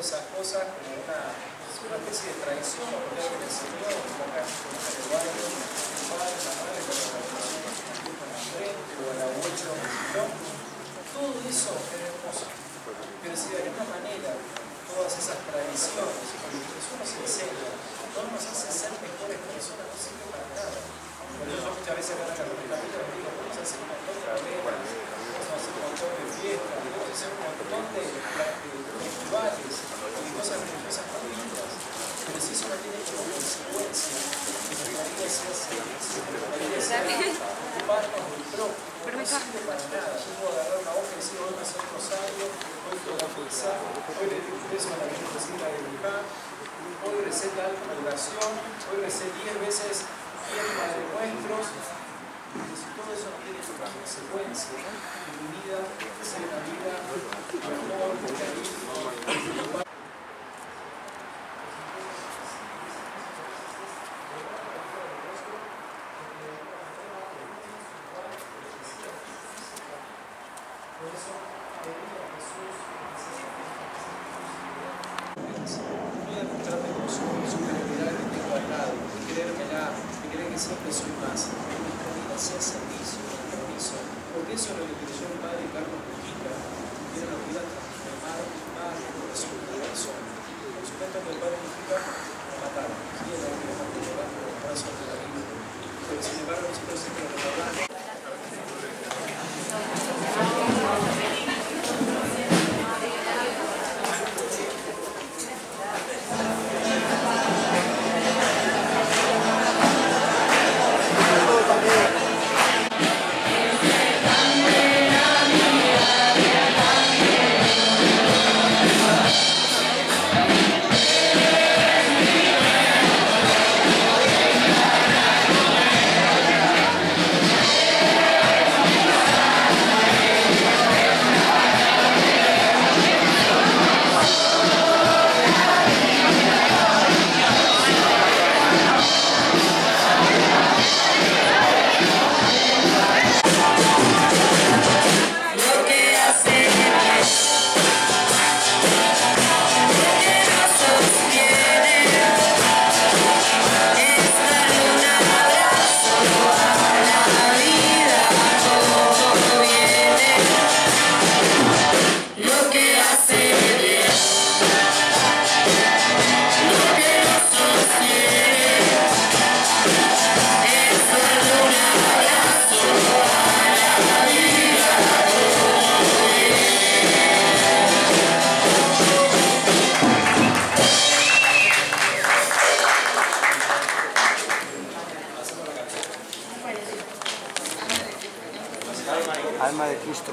esas cosas como una, una especie de tradición, porque alguien me enseñó, como acá en el barrio, el padre, la madre, con la con el frente, o el abuelo, ¿no? Todo eso es hermoso. Pero si de alguna manera todas esas tradiciones, cuando eso nos enseña, no nos hace ser mejores personas, no sirve para nada. Por eso muchas veces acá en la comunidad digo, vamos a hacer un montón de carreras, vamos a hacer un montón de fiestas, vamos a hacer un montón de, festivales y cosas religiosas muy lindas. Pero si eso no tiene como consecuencia que nuestra vida sea servicio, que nuestra vida sea ocuparnos del propio, no sirve para nada. Yo puedo agarrar una hoja y decir, hoy me hacer un rosario, hoy tengo la pizza, hoy le beso a la virgencita de Luján, hoy recé tal oración, hoy recé 10 veces 10 Padre Nuestros. Si todo eso tiene como consecuencia, mi vida sea una vida de de cariño, Por eso, pedir a Jesús no voy a mostrarme como su superioridad que tengo al lado, de creérmela, de creer que siempre soy más. Que nuestra vida sea servicio, compromiso, porque eso es lo que creyó el padre Carlos Mujica, que era lo que iba a transformar más el corazón Alma de Cristo.